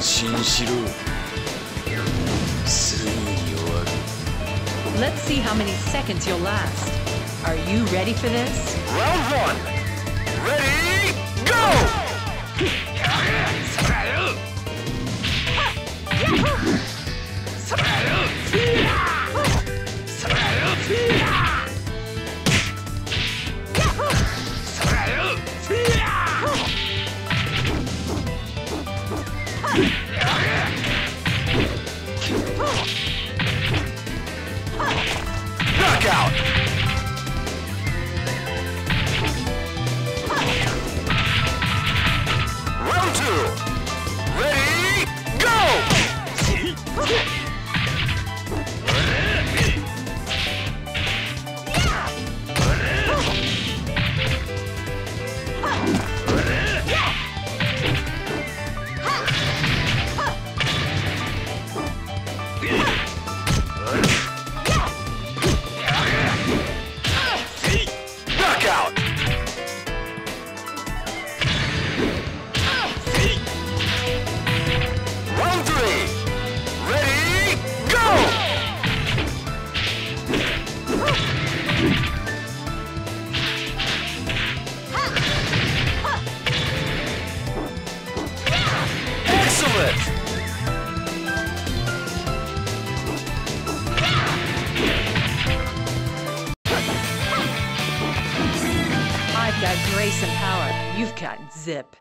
心しろすぐに終わる Let's see how many seconds you'll last. Are you ready for this? Round one. Ready, go! Knockout! Excellent! I've got grace and power. You've got zip.